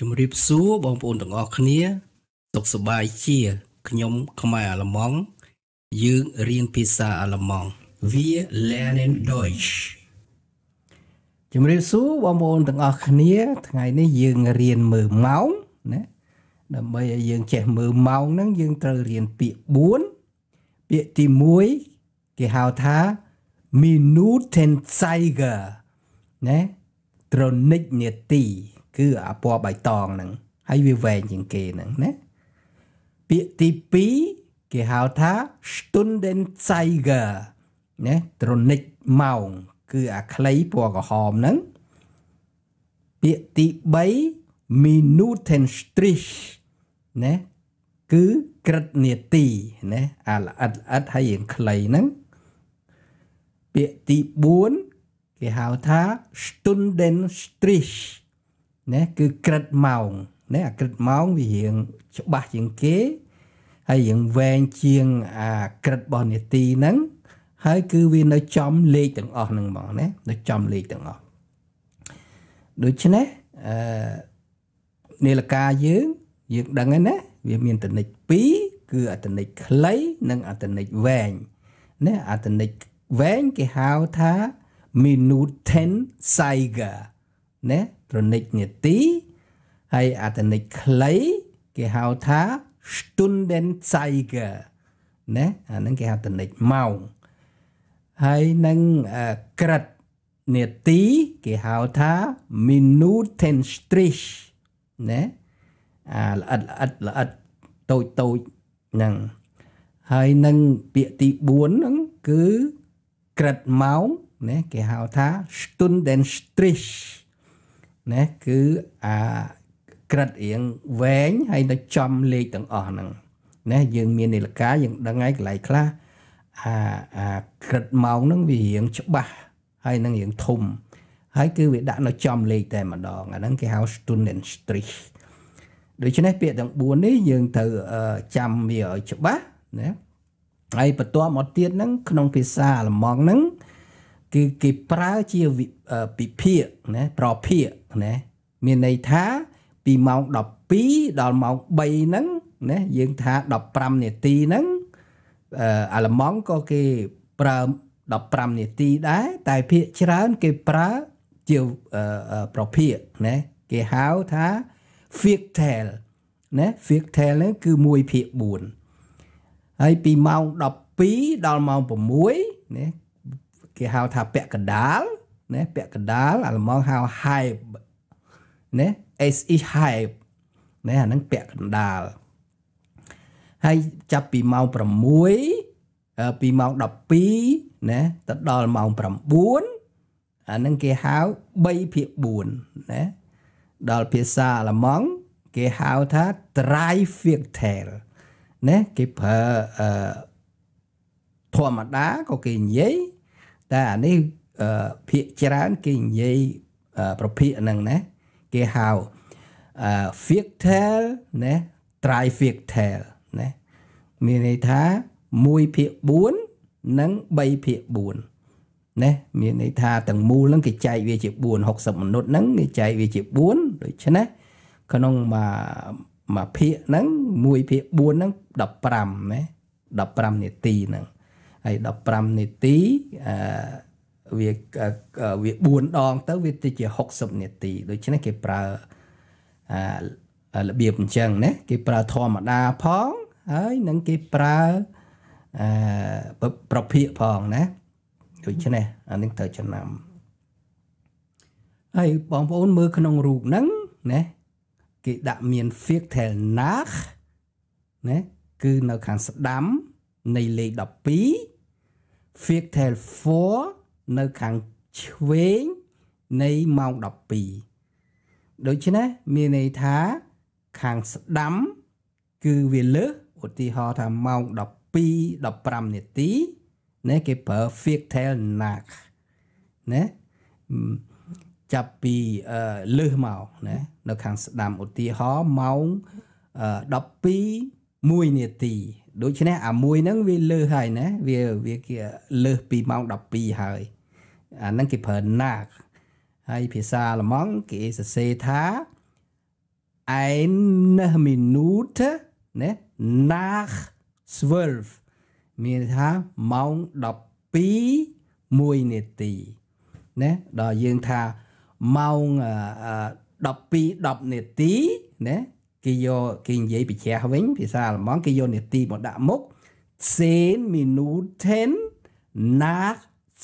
ជំរាបសួរបងប្អូនទាំងអស់គ្នា សុខសប្បាយជាខ្ញុំខ្មែរអាល្លឺម៉ង់យើងរៀនភាសាអាល្លឺម៉ង់ Wir lernen Deutsch ជំរាបសួរបងប្អូនទាំងអស់គ្នា ថ្ងៃនេះយើងរៀនមើលម៉ោងណាដើម្បីឲ្យយើងចេះមើលម៉ោងហ្នឹងយើងត្រូវរៀនពាក្យ4ពាក្យទី1គេហៅថា Minutenzeiger ណាត្រនិចនាទី គឺអាពណ៌បៃតងហ្នឹងហើយវាវែងជាងគេហ្នឹងណាពាក្យទី2គេហៅថា Stundenzeiger ណាត្រនិចម៉ោង គឺអាខ្លីពណ៌ក្រហមហ្នឹងពាក្យទី3 Minutenstrich ណាគឺក្រឹតនាទីណាអាល្អិតល្អិតហើយរៀងខ្លីហ្នឹងពាក្យទី4គេហៅថា Stundenstrich ណាគឺក្រិតម៉ោងណាអាក្រិតម៉ោងវារៀងច្បាស់ជាងគេហើយរៀងវែងជាងអាក្រិតរបស់នេតិហ្នឹងហើយគឺវានៅចំលេខទាំងអស់ហ្នឹងហ្មងណានៅចំលេខទាំងអស់ដូច្នេះអឺនាឡិកាយើងយើងដឹងហើយណាវាមានតនិច2គឺអតនិចខ្លីនិងអតនិចវែងណាអតនិចវែងគេហៅថា minuten zeiger ណាត្រនិចនាទីហើយអត្ថនិចខ្លីគេហៅថា Stundenzeiger ណាអាហ្នឹងគេហៅត្រនិចម៉ោងហើយនឹងក្រិតនាទីគេហៅថា Minutenstrich ណាអាល្អិតល្អិតល្អិតតូចតូចហ្នឹងហើយនឹងពាក្យទី4ហ្នឹងគឺក្រិតម៉ោងណាគេហៅថា Stundenstrich ណាគឺអាក្រិតរៀងវែងហើយនៅចំលេខទាំងអស់ហ្នឹងណាយើងមាននាឡិកាយើងដឹងហើយកន្លែងខ្លះអាអាក្រិតម៉ោងហ្នឹងវារៀងច្បាស់ហើយនឹងរៀងធំហើយគឺវាដាក់នៅចំលេខតែម្ដងអាហ្នឹងគេហៅ Stundenstrich ដូច្នេះពាក្យទាំង4នេះយើងត្រូវចាំវាឲ្យច្បាស់ណាហើយបន្ទាប់មកទៀតហ្នឹងក្នុងភាសាអាល្លឺម៉ង់ហ្នឹងគឺគេប្រើជាពិភាកណាប្រភាក ណាមានន័យថាពីម៉ោង12ដល់ម៉ោង3ហ្នឹងណាយើងថា15នាទីហ្នឹងអាល្លឺម៉ង់ក៏គេប្រើ15នាទីដែរតែភាគច្រើនគេប្រើជាប្រភាកណាគេហៅថា Fictel ណា Fictel ហ្នឹងគឺ1ភាគ4ហើយពីម៉ោង12ដល់ម៉ោង6ណាគេហៅថាពាក់កណ្ដាលណាពាក់កណ្ដាលអាល្លឺម៉ង់ហៅ hype ណា s is hype ណាអាហ្នឹងពាក់កណ្ដាលហើយចាប់ពីម៉ោង6ពីម៉ោង12ណាទៅដល់ម៉ោង9អាហ្នឹងគេហៅ3ភាគ4ណាដល់ភាសាអាល្លឺម៉ង់គេហៅថា Dreiviertel ណាគេប្រើអឺធម្មតាក៏គេនិយាយតែអានេះភាកច្រើនគេនិយាយប្រភេទហ្នឹងណា គេហៅ fictel ណា trifictel ណាមានន័យថា1ភាគ4និង3ភាគ4ណាមានន័យថាទាំងមូលហ្នឹងគេចែកវាជា4 60មនុស្សហ្នឹងគេចែកវាជា4ដូច្នេះក្នុងមួយមួយភាគហ្នឹង1ភាគ4ហ្នឹង15ណា15នាទីហ្នឹងហើយ15នាទីអឺ វាវា4ដង ទៅវាទៅជា60នាទីដូច្នេះគេប្រើអារបៀបអញ្ចឹងណាគេប្រើធម្មតាផងហើយនឹងគេប្រើអឺប្រភេទផងណាដូច្នេះអានេះត្រូវចំណាំហើយបងប្អូនមើលក្នុងរូបហ្នឹងណាគេដាក់មាន Fictel nach ណាគឺនៅខាងស្ដាំនៃលេខ12 Fictel 4 នៅខាងឆ្វេងនៃម៉ោង12ដូច្នេះមានន័យថាខាងស្ដាំ គឺវាលើសឧទាហរណ៍ថាម៉ោង12 15នាទីណាគេប្រើ Fictel Nach ណាចាប់ពីលើសមកណានៅខាងស្ដាំឧទាហរណ៍ម៉ោង12 1នាទីដូច្នេះអាមួយហ្នឹងវាលើសហើយណាវាវាគេលើសពីម៉ោង12ហើយ អាហ្នឹងគេប្រើ nak ហើយភាសាអាល្លឺម៉ង់គេសរសេរថា eine Minute ណា nach 12មានថាម៉ោង12 1នាទីណាដល់យើងថាម៉ោង12 10នាទីណាគេយកគេនិយាយបញ្ជាក់វិញភាសាអាល្លឺម៉ង់គេយកនាទីមកដាក់មុខ10 Minuten nach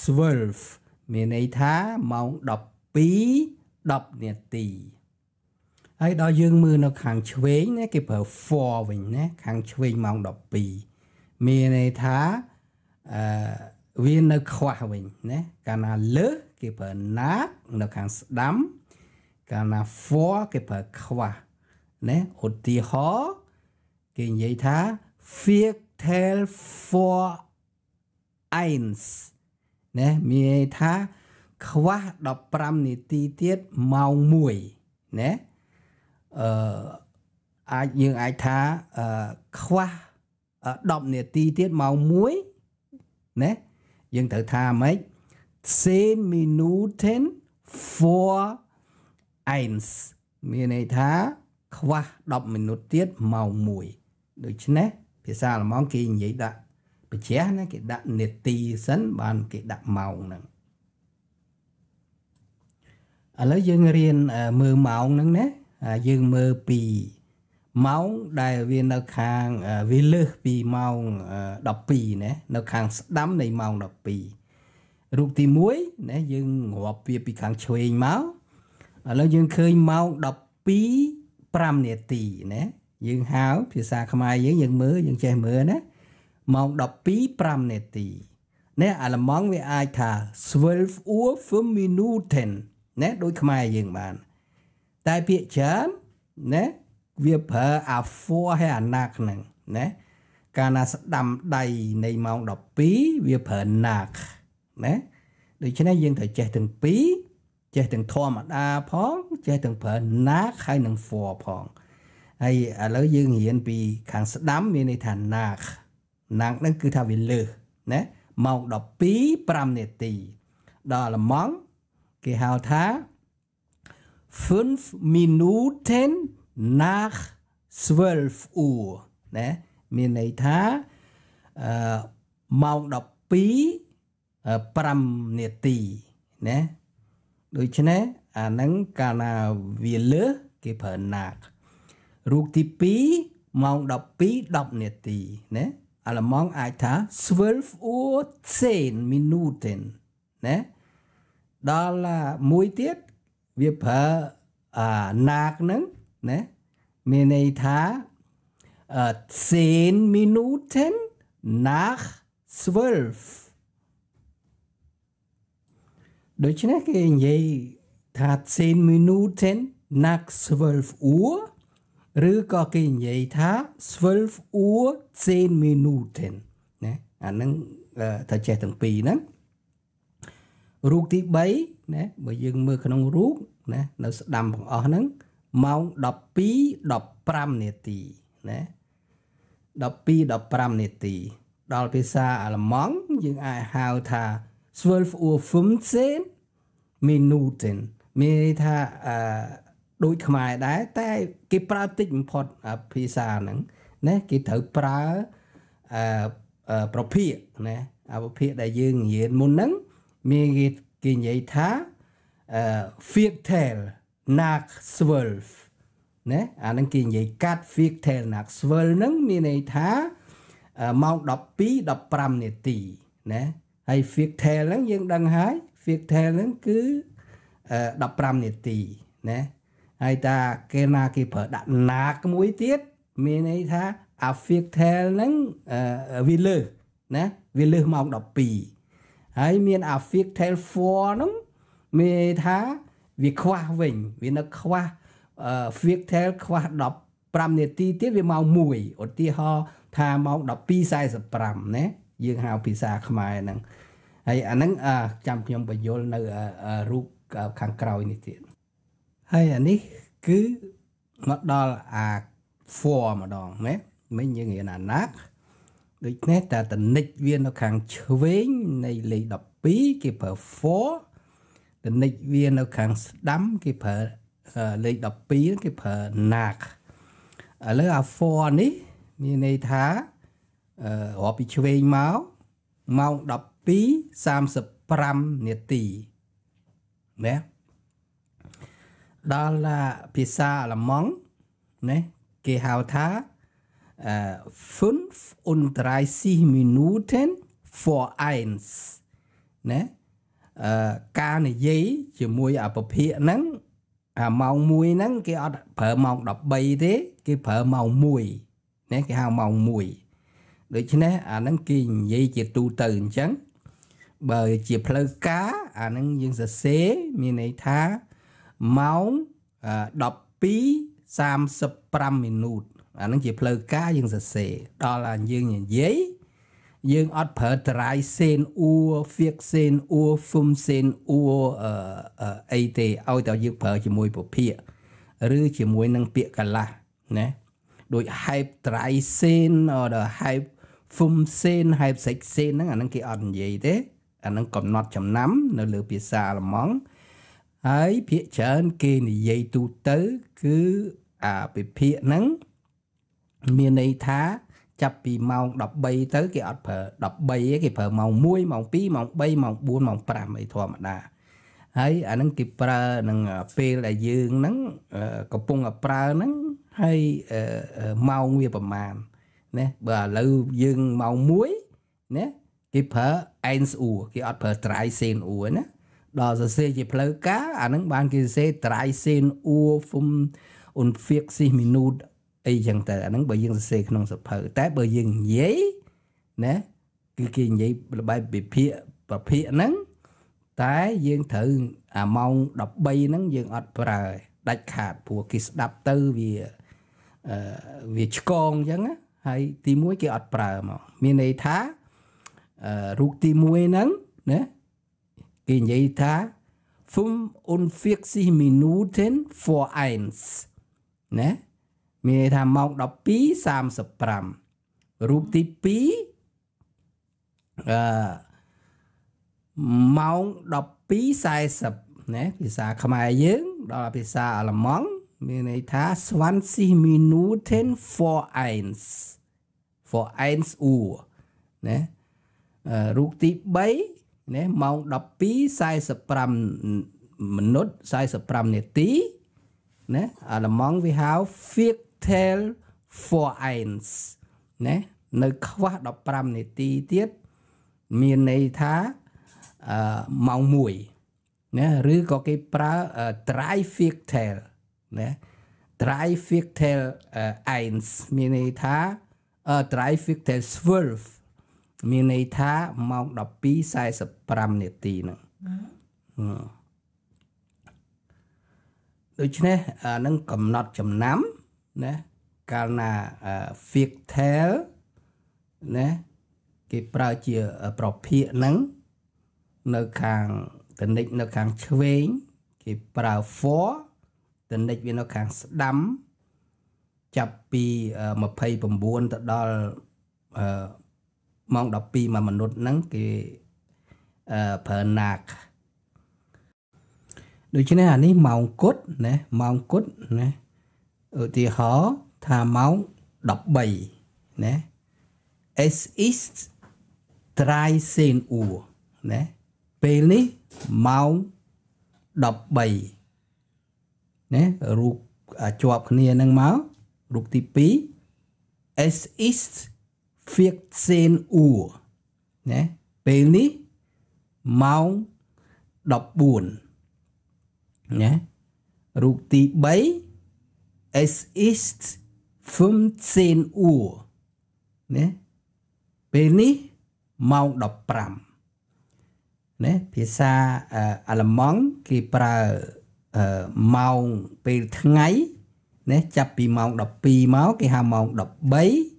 12 មានន័យថាម៉ោង12 10នាទីហើយដល់យើងមើលនៅខាងឆ្វេងណាគេប្រើ for វិញណាខាងឆ្វេងម៉ោង12មានន័យថាអឺវានៅខ្វះវិញណាកាលណាលើសគេប្រើ nak នៅខាងស្ដាំកាលណា for គេប្រើខ្វះណាឧទាហរណ៍គេនិយាយថា viertel for eins ណាមានន័យថាខ្វះ15នាទីទៀតម៉ោង1ណាអឺអាចយើងអាចថាអឺខ្វះ10នាទីទៀតម៉ោង1ណាយើងត្រូវថាម៉េច10 Minuten vor 1មានន័យថាខ្វះ10មីនុតទៀតម៉ោង1ដូច្នេះភាសាអាល្លឺម៉ង់គេនិយាយដាក់ បញ្ជាណាគេដាក់នាទីសិនបានគេដាក់ម៉ោងហ្នឹងឥឡូវយើងរៀនមើលម៉ោងហ្នឹងណាយើងមើលពីម៉ោងដែលវានៅខាងវាលើសពីម៉ោង12ណានៅខាងស្ដាំនៃម៉ោង12រូបទី1ណាយើងរាប់វាពីខាងឆ្វេងមកឥឡូវយើងឃើញម៉ោង12 5នាទីណាយើងហៅភាសាខ្មែរយើងយើងមើលយើងចេះមើលណា ម៉ោង12 5នាទីណាអាឡម៉ង់វាអាចថា12 Uhr 5 Minuten ណាដូចខ្មែរយើងបាន តែពាក្យច្រើនណាវាប្រើអា for ហើយអា nach ហ្នឹងណាកាលណាស្ដាំដៃនៃម៉ោង12វាប្រើ nach ណាដូច្នេះយើងត្រូវចេះទាំងពីរចេះទាំងធម្មតាផងចេះទាំងប្រើ nach ហើយនិង for ផងហើយឥឡូវយើងរៀនពីខាងស្ដាំមានន័យថា nach nach ហ្នឹងគឺថាវាលើសណាម៉ោង12 5នាទី ដល់អាល្លឺម៉ង់គេហៅថា5 Minuten nach 12 Uhr ណាមានន័យថាអឺម៉ោង12 5នាទីណាដូច្នេះអាហ្នឹងកាលណាវាលើសគេប្រើ nach រូបទី2ម៉ោង12 10នាទីណា អាឡម៉ង់អាចថា12 Uhr 10 Minuten ណាដល់មួយទៀតវាប្រើអា nach ហ្នឹងណាមានន័យថា10 Minuten nach 12ដូច្នេះគេនិយាយថា10 Minuten nach 12 Uhr ឬក៏គេនិយាយថា12 Uhr 10 Minuten ណាអាហ្នឹងថាចេះទាំងពីរហ្នឹងរូបទី3ណាបើយើងមើលក្នុងរូបណានៅស្ដាំបងអស់ហ្នឹងម៉ោង12 15នាទីណា12 15នាទី ដល់ភាសាអាល្លឺម៉ង់យើងអាចហៅថា12 Uhr 15 Minuten មានន័យថាអឺ ដូចខ្មែរដែរតែគេប្រើតិចបំផុតភាសាហ្នឹងណាគេត្រូវប្រើអឺប្រភេទណាអាប្រភេទដែលយើងរៀនមុនហ្នឹងមានគេគេនិយាយថាអឺ Viertel nach 12ណាអាហ្នឹងគេនិយាយកាត់ Viertel nach 12ហ្នឹងមានន័យថាម៉ោង12 15នាទីណាហើយ Viertel ហ្នឹងយើងដឹងហើយ Viertel ហ្នឹងគឺ15នាទីណា ហើយតាគេណាគេប្រើដាក់ណាកមួយទៀតមានន័យថាអា Viertel ហ្នឹងវាលើសណាវាលើសម៉ោង12ហើយមានអា Viertel 4ហ្នឹងមានន័យថាវាខ្វះវិញវានៅខ្វះ Viertel ខ្វះ15នាទីទៀតវាម៉ោង1ឧទាហរណ៍ថាម៉ោង12:45ណាយើងហៅភាសាខ្មែរហ្នឹងហើយអាហ្នឹងចាំខ្ញុំបញ្យល់នៅរូបខាងក្រោយនេះទៀត ហើយអានេះគឺមកដល់អា for ម្ដងណាមិញយើងរៀនអាណាក់ដូចនេះតែតនិចវានៅខាងឆ្វេងនៃលេខ12គេប្រើ for តនិចវានៅខាងស្ដាំគេប្រើលេខ12គេប្រើ nak ឥឡូវអា for នេះមានន័យថាអឺរាប់ពីឆ្វេងមកម៉ោង12:35នាទីណា ដល់ភាសាអាល្លឺម៉ង់ណាគេហៅថាអឺ35 Minuten vor 1ណាអឺការនិយាយជាមួយអាប្រភេទហ្នឹងអាម៉ោង1ហ្នឹងគេអត់ប្រើម៉ោង13ទេគេប្រើម៉ោង1ណាគេហៅម៉ោង1ដូច្នេះអាហ្នឹងគេនិយាយជាទូទៅអញ្ចឹងបើជាផ្លូវការអាហ្នឹងយើងសរសេរមានន័យថា ម៉ោង12:35មីនូតអាហ្នឹងជាផ្លូវការយើងសរសេរដល់អាយើងនិយាយយើងអត់ប្រើ dry sen អ៊ូ fix sen អ៊ូ fum sen អ៊ូអីទេឲ្យតែយើងប្រើជាមួយពភាកឬជាមួយនឹងពាក្យកលាស់ណាដូច hype dry sen ឬ hype fum sen hype sex sen ហ្នឹងអាហ្នឹងគេអត់និយាយទេអាហ្នឹងកំណត់ចំណាំ នៅលើភាសាអាល្លឺម៉ង់ ហើយភាកច្រើនគេនិយាយទូទៅ គឺអាពិភាកហ្នឹងមានន័យថាចាប់ពីម៉ោង13ទៅគេអត់ប្រើ13ទេគេប្រើម៉ោង1ម៉ោង2ម៉ោង3ម៉ោង4ម៉ោង5អីធម្មតាហើយអាហ្នឹងគេប្រើនឹងពេលដែលយើងហ្នឹងកំពុងតែប្រើហ្នឹងហើយម៉ោងវាប្រមាណណាបើឥឡូវយើងម៉ោង1ណាគេប្រើ1 Uhr គេអត់ប្រើ13 Uhr ណា ដល់សរសេរជាផ្លូវការអាហ្នឹងបានគេសរសេរ13 Uhr 45 Minuten អីចឹងទៅអាហ្នឹងបើយើងសរសេរក្នុងសភៅតែបើយើងនិយាយណាគឺគេនិយាយលបែបវិភាគប្រភេទហ្នឹងតែយើងត្រូវអាម៉ោង13ហ្នឹងយើងអត់ប្រើដាច់ខាតព្រោះគេស្ដាប់ទៅវាអឺវាឆ្កងអញ្ចឹងហើយទី1គេអត់ប្រើមកមានន័យថាអឺរូបទី1ហ្នឹងណា គេនិយាយថា45 Minuten vor 1ណាមានន័យថាម៉ោង12:35រូបទី2អឺម៉ោង12:40ណាភាសាខ្មែរយើងដល់ភាសាអាល្លឺម៉ង់មានន័យថា20 Minuten vor 1 vor 1 Uhr ណារូបទី3 ណាម៉ោង12:45មីនុត45នាទីណាអាល្លឺម៉ង់វាហៅ Vier tell for eins ណានៅខ្វះ15នាទីទៀតមានន័យថាអឺម៉ោង1ណាឬក៏គេប្រើ try fig tell ណា try fig tell 1មានន័យថា try fig tell 12 មានន័យថាម៉ោង12:45នាទីហ្នឹងដូច្នេះអានឹងកំណត់ចំណាំណាកាលណា fig tail ណាគេប្រើជាប្រភេទហ្នឹងនៅខាងតនិចនៅខាងឆ្វេង គេប្រើ for តនិចវានៅខាងស្ដាំ ចាប់ពី29ទៅដល់ ម៉ោង12មួយ minutt ហ្នឹងគេប្រើ nak ដូច្នេះអានេះម៉ោងគត់ណាម៉ោងគត់ណាឧទាហរណ៍ថាម៉ោង13ណា es ist 13 Uhr ណាពេលនេះម៉ោង13ណារូបជាប់គ្នានឹងមករូបទី2 es ist 14 Uhr ណាពេលនេះម៉ោង14ណារូបទី3 Es ist 15 Uhr ណាពេលនេះម៉ោង15ណាភាសាអាល្លឺម៉ង់គេប្រើម៉ោងពេលថ្ងៃណាចាប់ពីម៉ោង12មកគេហៅម៉ោង13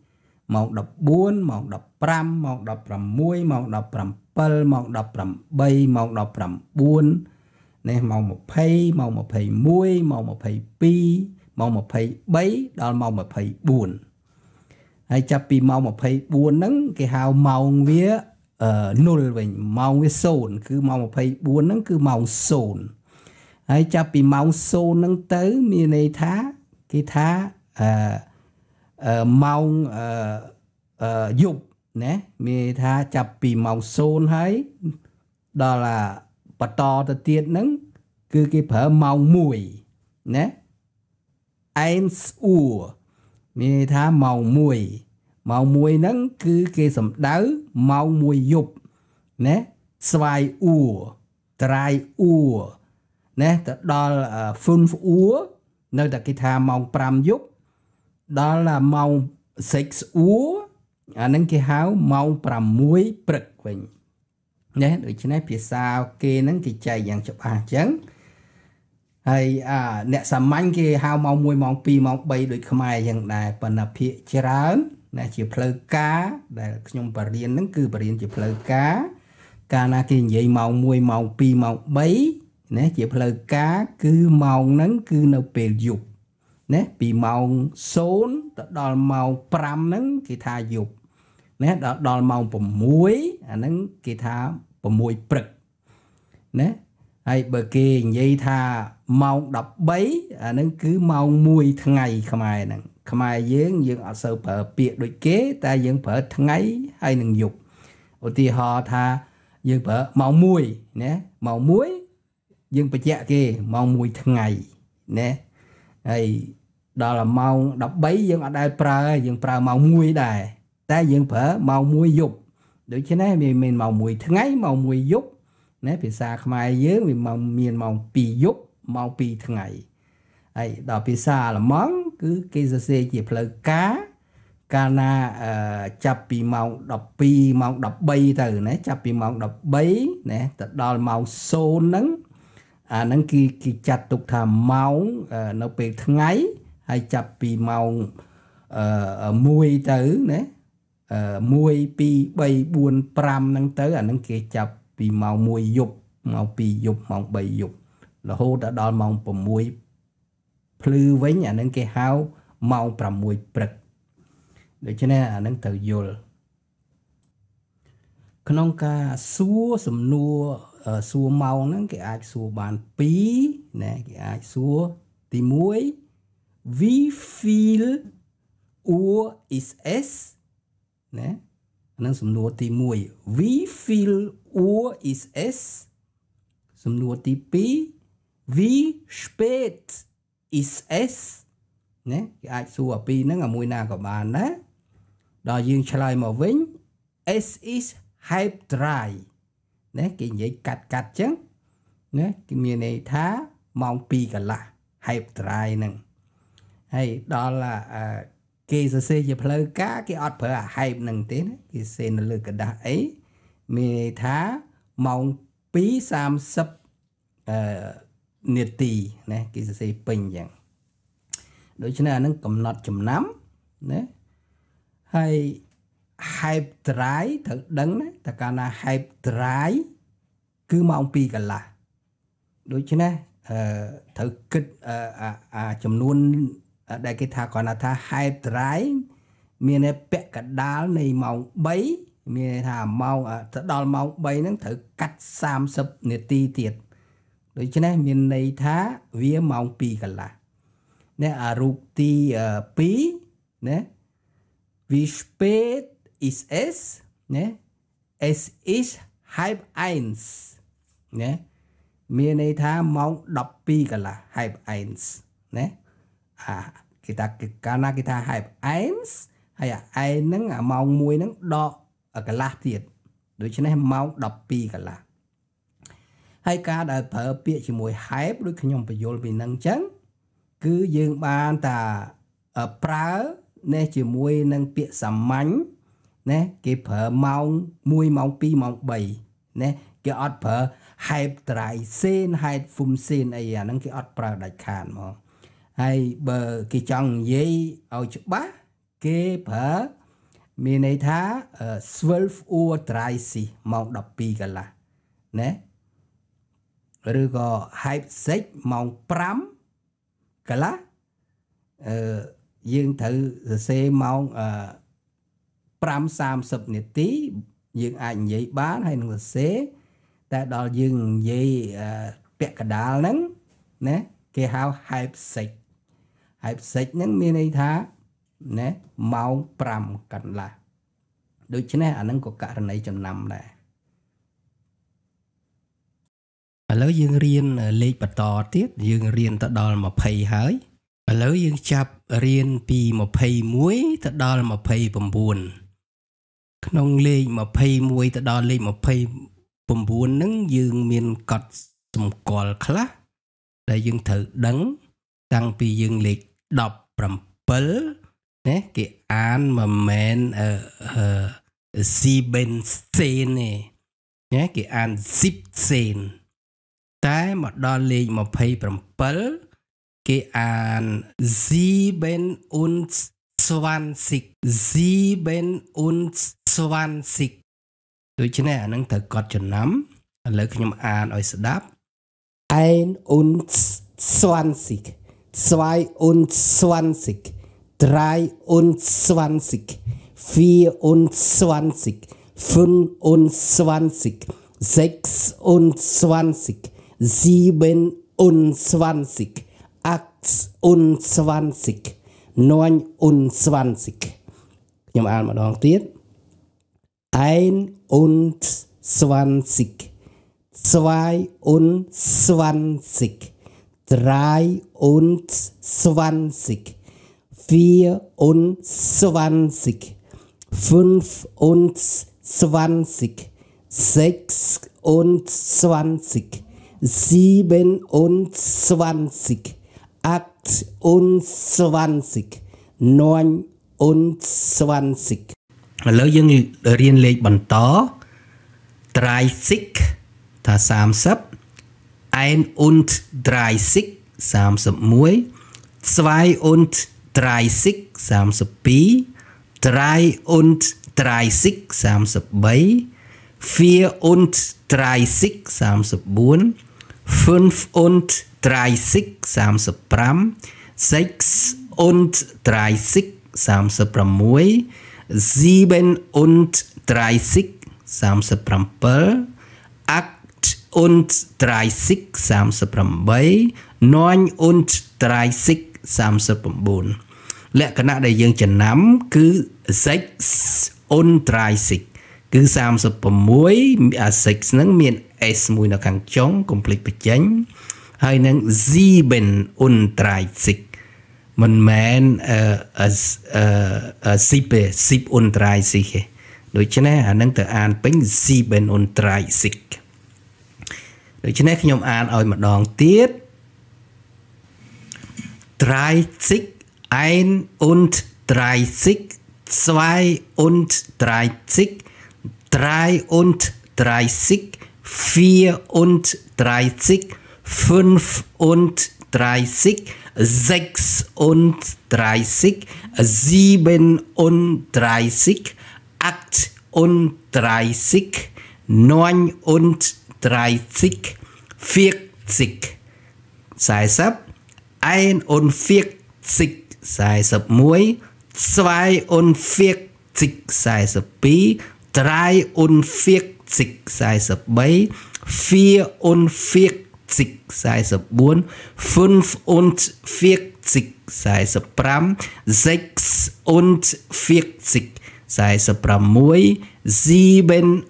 ម៉ោង14ម៉ោង15ម៉ោង16ម៉ោង17ម៉ោង18ម៉ោង19នេះម៉ោង20ម៉ោង21ម៉ោង22ម៉ោង23ដល់ម៉ោង24ហើយចាប់ពីម៉ោង24ហ្នឹងគេហៅម៉ោងវា0វិញម៉ោងវា0គឺម៉ោង24ហ្នឹងគឺម៉ោង0ហើយចាប់ពីម៉ោង0ហ្នឹងទៅមានន័យថាគេថាអឺអឺ ម៉ោងអឺអឺយប់ណាមានថាចាប់ពីម៉ោង0ហើយដល់បន្តទៅទៀតហ្នឹងគឺគេប្រើម៉ោង1ណា1 Uhr មានថាម៉ោង1ម៉ោង1ហ្នឹងគឺគេសំដៅម៉ោង1យប់ណាស្វាយអ៊ូត្រៃអ៊ូណាទៅដល់ហ្វុនអ៊ូនៅតែគេថាម៉ោង5យប់ ដល់ម៉ោង6អ៊ូអាហ្នឹងគេហៅម៉ោង6ព្រឹកវិញណាដូច្នេះភាសាគេហ្នឹងគេចែកយ៉ាងច្បាស់អញ្ចឹងហើយអាអ្នកសាមញ្ញគេហៅម៉ោង1ម៉ោង2ម៉ោង3ដូចខ្មែរអញ្ចឹងដែរប៉ុន្តែភាគច្រើនណាជាផ្លូវការដែលខ្ញុំបរៀនហ្នឹងគឺបរៀនជាផ្លូវការ កាលណាគេនិយាយម៉ោង1ម៉ោង2ម៉ោង3ណាជាផ្លូវការគឺម៉ោងហ្នឹងគឺនៅពេលយប់ ណាពីម៉ោង0ទៅដល់ម៉ោង5ហ្នឹងគេថាយប់ណាដល់ដល់ម៉ោង6អាហ្នឹងគេថា6ព្រឹកណាហើយបើគេនិយាយថាម៉ោង13អាហ្នឹងគឺម៉ោង1ថ្ងៃខ្មែរហ្នឹងខ្មែរយើងយើងអត់សូវប្រើពាក្យដូចគេតែយើងប្រើថ្ងៃហើយនឹងយប់ឧទាហរណ៍ថាយើងប្រើម៉ោង1ណាម៉ោង1យើងបញ្ជាក់គេម៉ោង1ថ្ងៃណាហើយ ដល់ម៉ោង13យើងអត់ដែលប្រើយើងប្រើម៉ោង1ដែរតែយើងប្រើម៉ោង1យប់ដូច្នេះមានមានម៉ោង1ថ្ងៃម៉ោង1យប់ណាភាសាខ្មែរយើងវាម៉ោងមានម៉ោង2យប់ម៉ោង2ថ្ងៃហើយដល់ភាសាអាល្លឺម៉ង់គឺគេសរសេរជាផ្លូវការកាលណាចាប់ពីម៉ោង12ម៉ោង13ទៅណាចាប់ពីម៉ោង13ណាទៅដល់ម៉ោង0ហ្នឹងអាហ្នឹងគេគេចាត់ទុកថាម៉ោងនៅពេលថ្ងៃ ហើយចាប់ពីម៉ោង1ទៅណា1 2 3 4 5ហ្នឹងទៅអាហ្នឹងគេចាប់ពីម៉ោង1យប់ម៉ោង2យប់ម៉ោង3យប់រហូតដល់ម៉ោង6ភ្លឺវិញអាហ្នឹងគេហៅម៉ោង6ព្រឹកដូច្នេះអានឹងត្រូវយល់ក្នុងការសួរសំណួរសួរម៉ោងហ្នឹងគេអាចសួរបាន2ណាគេអាចសួរទី1 wie viel Uhr ist es ណានឹងសំណួរទី1 wie viel Uhr ist es សំណួរទី2 wie spät ist es ណាគេអាចសួរអាពីរហ្នឹងអាមួយណាក៏បានដែរដល់យើងឆ្លើយមកវិញ S is hype dry ណាគេនិយាយកាត់កាត់ចឹងណាគេមានន័យថាម៉ោង2កន្លះ hype dry ហ្នឹង ហើយដល់គេសរសេរជាផ្លូវការគេអត់ប្រើអា hype ហ្នឹងទេណាគេសេនៅលើกระดาษអីមានន័យថាម៉ោង2:30អឺនាទីណាគេសរសេរពេញចឹងដូច្នេះអានឹងកំណត់ចំណាំណាហើយ hype dry ត្រូវដឹងណាតើកាលណា hype dry គឺម៉ោង2កន្លះដូច្នេះអឺត្រូវគិតអាចំនួន ដែលគេថាគាត់ថា hype dry មានពាក់កដាលនៃម៉ោង3មានថាម៉ោងទៅដល់ម៉ោង3ហ្នឹងត្រូវកាត់30នាទីទៀតដូច្នេះមានន័យថាវាម៉ោង2កន្លះណាអារូបទី2ណា Wie spät ist es? Ne? Es ist halb eins. ណាមានន័យថាម៉ោង12កន្លះ halb eins ណាអា គេថាកាលណាគេថា halb eins ហើយអាឯងហ្នឹងអាម៉ោង1ហ្នឹងដកកន្លះទៀតដូច្នេះម៉ោង12កន្លះហើយការដែលប្រើពាក្យជាមួយ halb ដូចខ្ញុំបញ្យល់ពីនឹងអញ្ចឹងគឺយើងបានតាប្រើនេះជាមួយនឹងពាក្យសាមញ្ញណាគេប្រើម៉ោង1ម៉ោង2ម៉ោង3ណាគេអត់ប្រើ hype dry sen hype fum sen អីអាហ្នឹងគេអត់ប្រើដាច់ខាតហ្មង ហើយបើគេចង់និយាយឲ្យច្បាស់គេប្រើមានន័យថា12 Uhr 30ម៉ោង12កន្លះណាឬក៏ hype 6ម៉ោង5កន្លះអឺយើងត្រូវសរសេរម៉ោង5:30នាទីយើងអាចនិយាយបានហើយនឹងសរសេរតែដល់យើងនិយាយពាក់កដាលហ្នឹងណាគេហៅ Leipzig Leipzig ហ្នឹងមានន័យថាណាម៉ោង5កន្លះដូច្នេះអាហ្នឹងក៏ករណីចំណាំដែរឥឡូវយើងរៀនលេខបន្តទៀតយើងរៀនទៅដល់20ហើយឥឡូវយើងចាប់រៀនពី21ទៅដល់29ក្នុងលេខ21ទៅដល់លេខ29ហ្នឹងយើងមានកត់សម្គាល់ខ្លះដែលយើងត្រូវដឹងតាំងពីយើងលេខ 17ណាគេអានមិនមែនអឺស៊ីបេនសេនទេណាគេអានស៊ីបសេនតែមកដល់លេខ27គេអាន sieben und zwanzig sieben und zwanzig ដូច្នេះអានឹងត្រូវកត់ចំណាំឥឡូវខ្ញុំអានឲ្យស្ដាប់1 und 20 22 23 24 25 26 27 28 29ខ្ញុំអានម្ដងទៀត21 22 23 24 25 26 27, 28, 29ឥឡូវយើងរៀនលេខបន្ត30ថា30 ein und 30 31 2 und 30 32 3 und 30 33 4 und 30 34 5 und 30 35 6 und 30 36 7 und 30 37 8 und 30 38 9 und 30 39លក្ខណៈដែលយើងចំណាំគឺ6 und 30គឺ36អា6ហ្នឹងមាន S មួយនៅខាងចុងកុំភ្លេចបញ្ចេញហើយនឹង sieben und 30មិនមែនអឺអឺ10 10 und 30ទេដូច្នេះអានឹងទៅអានពេញ7 und 30 ដូច្នេះខ្ញុំអានឲ្យម្ដងទៀត 30 1 und 30 2 und 30 3 und 30 34, 35, 36, 37, 38, 39, 40, 40, 41, 41, 42, 42, 43, 43, 44, 44, 45, 45, 46, 46,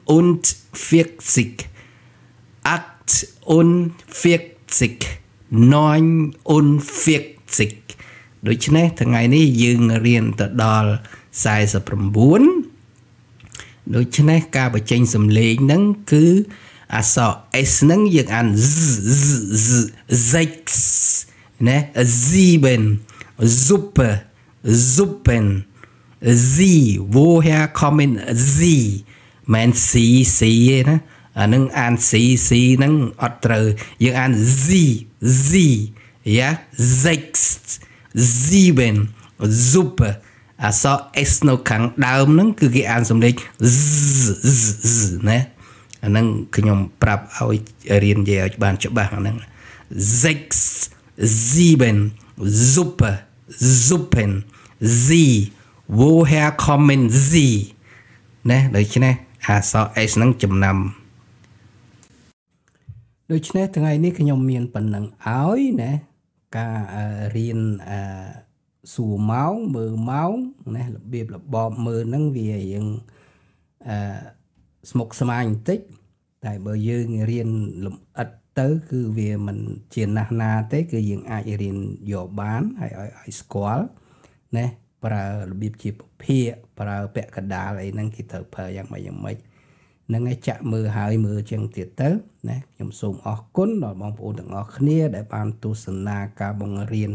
47, 48, 49ដូច្នេះថ្ងៃនេះយើងរៀនទៅដល់49ដូច្នេះការបញ្ចេញសំឡេងហ្នឹងគឺអក្សរ S ហ្នឹងយើងអាន sechs ណា sieben super suppen sie woher kommen sie មិន sie sie ទេណា អានឹងអាន sie sie ហ្នឹងអត់ត្រូវយើងអាន sie sie យ៉ា sechs sieben super អក្សរ S នៅខាងដើមហ្នឹងគឺគេអានសំឡេង z ណាអាហ្នឹងខ្ញុំប្រាប់ឲ្យរៀននិយាយឲ្យបានច្បាស់អាហ្នឹង sechs sieben super suppen sie woher kommen sie ណាដូច្នេះអក្សរ S ហ្នឹងចំណាំ ដូច្នេះថ្ងៃនេះខ្ញុំមានប៉ុណ្ណឹងឲ្យណាការរៀនអឺសួរម៉ោងមើលម៉ោងណារបៀបរបបមើលហ្នឹងវារៀងអឺស្មុគស្មាញបន្តិចតែបើយើងរៀនលំអិតទៅគឺវាមិនជាណាស់ណាទេ គឺយើងអាចរៀនយកបានហើយឲ្យឲ្យស្គាល់ណាប្រើរបៀបជាពភាកប្រើពាក្យកដាលអីហ្នឹងគេត្រូវប្រើយ៉ាងម៉េចយ៉ាងម៉េច នឹងឲ្យចាក់មើលហើយមើលចឹងទៀតទៅណាខ្ញុំសូមអរគុណដល់បងប្អូនទាំងអស់គ្នា ដែលបានទស្សនាការបង្រៀន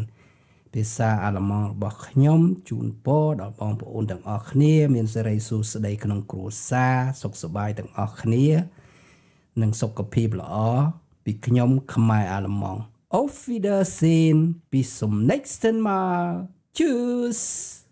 ភាសាអាល្លឺម៉ង់របស់ខ្ញុំជូនពរដល់បងប្អូនទាំងអស់គ្នា មានសេរីសួស្តីក្នុងគ្រួសារសុខសប្បាយទាំងអស់គ្នា និងសុខភាពល្អពីខ្ញុំខ្មែរអាល្លឺម៉ង់ Auf Wiedersehen bis zum nächsten Mal Tschüss